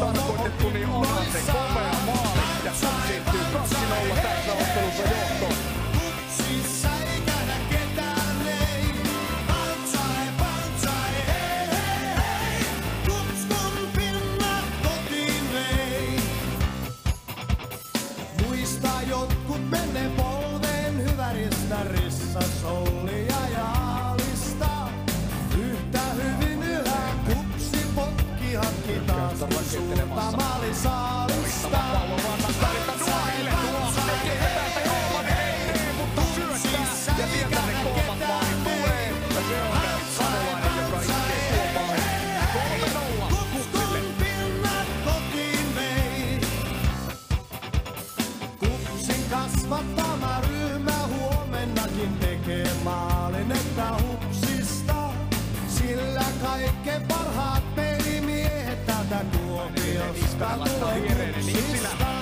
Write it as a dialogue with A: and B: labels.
A: tarkoitettu, niin onhan se komea maali. Ja siirtyy 2-0 tässä ottelussa johtoon.
B: Kupsissa ei käydä ketään, ei.
A: Tekee mutta syöttää. Ja sieltä tulee. Ja se on Savolainen, joka iskee tuon maalin. 3-0 Kupsille.
B: pinnat kotiin vei. Kupsin kasvattama ryhmä huomennakin tekee maalin, että hupsista. Sillä kaikkein parhaat pelimiehet
A: Nissilä.
B: kupsista.